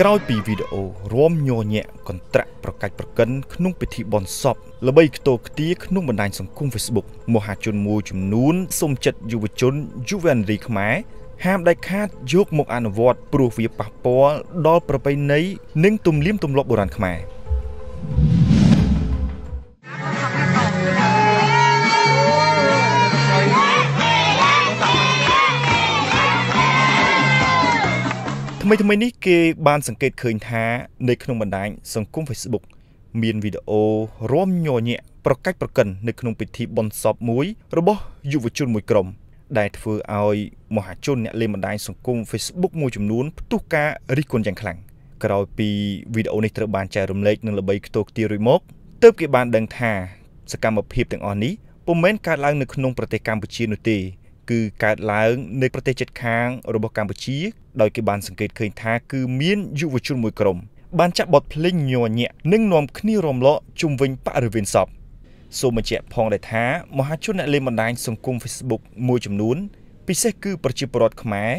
ក្រោយពីវីដេអូរួមញ័រញាក់កន្ត្រាក់ប្រកាច់ប្រកិនក្នុងពិធីបន់សពល្បីខ្ទោខ្ទាក្នុងបណ្ដាញសង្គម Facebook មហាជនមួយចំនួនសុំចិត្តយុវជនយុវនារីខ្មែរហាមដាច់ខាតយកមកអនុវត្តព្រោះវាប៉ះពាល់ដល់ប្រពៃណីនិងទំនៀមទម្លាប់បុរាណខ្មែរ ថ្មីថ្មីនេះគេបានសង្កេតឃើញថានៅក្នុងបណ្ដាញសង្គម Facebook មានវីដេអូរំញ័រញាក់ប្រកាច់ប្រកិននៅក្នុងពិធីបុណ្យសពមួយរបស់យុវជនមួយក្រុមដែលធ្វើឲ្យមហាជនអ្នកលេងបណ្ដាញសង្គម Facebook មួយចំនួនផ្ទុះការរិះគន់យ៉ាងខ្លាំងក្រោយពីវីដេអូនេះត្រូវបានចែករំលែកនិងល្បីខ្ទោខ្ទារួចមកទើបគេបានដឹងថាសកម្មភាពទាំងអស់នេះពុំមែនកើតឡើងនៅក្នុងប្រទេសកម្ពុជានោះទេគឺកើតឡើងនៅប្រទេសជិតខាងរបស់កម្ពុជា ដោយគេបានសង្កេតឃើញថាគឺមានយុវជនមួយក្រុមបានចាក់បទភ្លេងញ័រញាក់និងនាំគ្នារំលកជុំវិញបរិវេណសពសូមបញ្ជាក់ផងដែរថាមហាជនអ្នកលេងបណ្ដាញសង្គម Facebook មួយចំនួន ពិសេសគឺប្រជាពលរដ្ឋខ្មែរ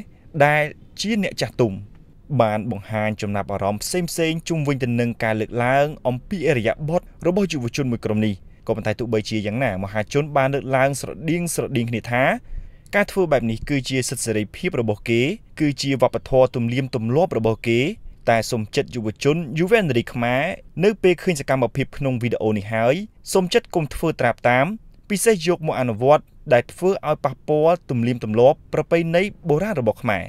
ដែលជាអ្នកចាស់ទុំបានបង្ហាញចំណាប់អារម្មណ៍ផ្សេងផ្សេងជុំវិញទៅនឹងការលើកឡើងអំពីអរិយាប័ត្ររបស់យុវជនមួយក្រុមនេះក៏ប៉ុន្តែទោះបីជាយ៉ាងណាមហាជនបានលើកឡើងស្រដៀងស្រដៀងគ្នាថា ការធ្វើបែបនេះគឺជាសិទ្ធិសេរីភាពរបស់គេ គឺជាវប្បធម៌ទំនៀមទម្លាប់របស់គេ តែសូមចិត្តយុវជនយុវនារីខ្មែរនៅពេលឃើញសកម្មភាពក្នុងវីដេអូនេះហើយសូមចិត្តកុំធ្វើត្រាប់តាម ពិសេសយកមកអនុវត្តដែលធ្វើឲ្យប៉ះពាល់ទំនៀមទម្លាប់ប្រពៃណីបុរាណរបស់ខ្មែរ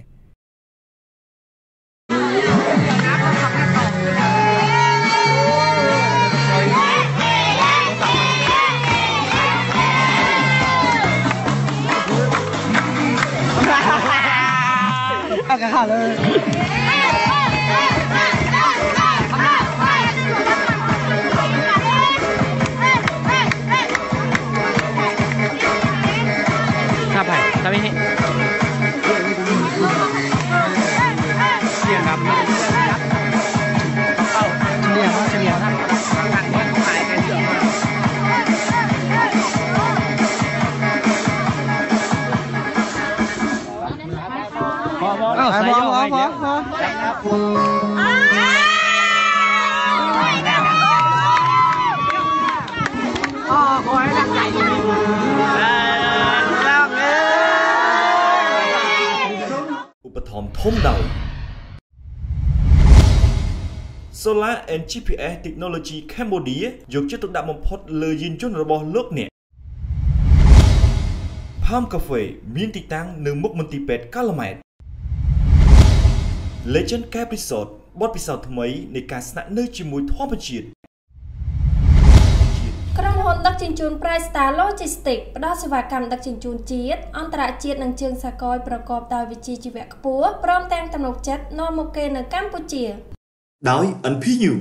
好了。Ờ, sai vô hả? Hả? Hả? Ờ, cô ấy đang chạy đi. បឋមធំដោយ Solar and GPS Technology Cambodia យកចិត្តទុកដាក់បំផុតលើយានយន្តរបស់លោកអ្នក Palm Cafe មានទីតាំងនៅមុខមន្ទីរពេទ្យកាឡាម៉ែត Legend Camp Resort បទពិសោធន៍ថ្មីនៃការស្នាក់នៅជាមួយធម្មជាតិក្រុមហ៊ុនដឹកជញ្ជូន Price Star Logistics ផ្ដល់សេវាកម្មដឹកជញ្ជូនជាតិអន្តរជាតិនិងជើងសាកលប្រកបដោយវិជ្ជាជីវៈខ្ពស់ព្រមទាំងទំនុកចិត្តនាំមុខគេនៅកម្ពុជាដោយ NPU